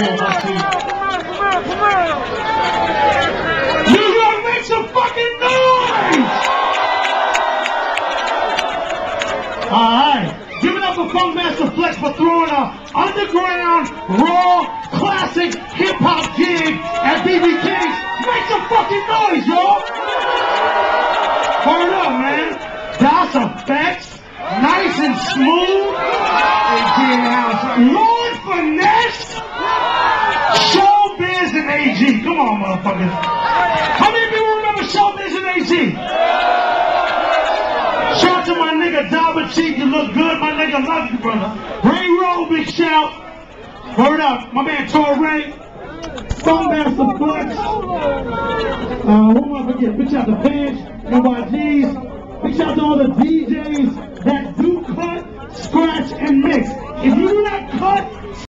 New York, make some fucking noise! Alright. Give it up for Funkmaster Flex for throwing a underground, raw, classic hip-hop gig at BB King's. Make some fucking noise, y'all! Hold up, man. Das EFX. Nice and smooth. Finesse. Showbiz and AG. Come on, motherfuckers. How many people remember Showbiz and AG? Shout to my nigga Dalbert Cheek. You look good, my nigga. Love you, brother. Ray Roll, big shout. Word up. My man Torre. Funkmaster Flex. Uh, who am I forget? Big shout to Page, NYGs. Big shout to all the DJs that do cut, scratch, and mix. If you